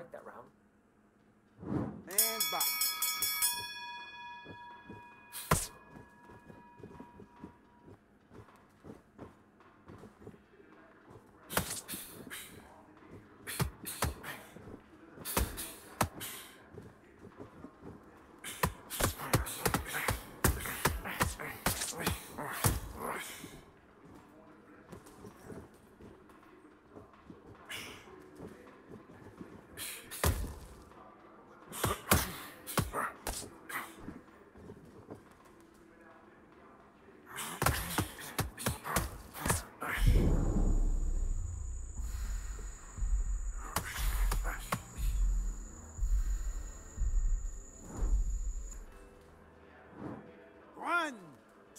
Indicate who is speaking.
Speaker 1: Like that round.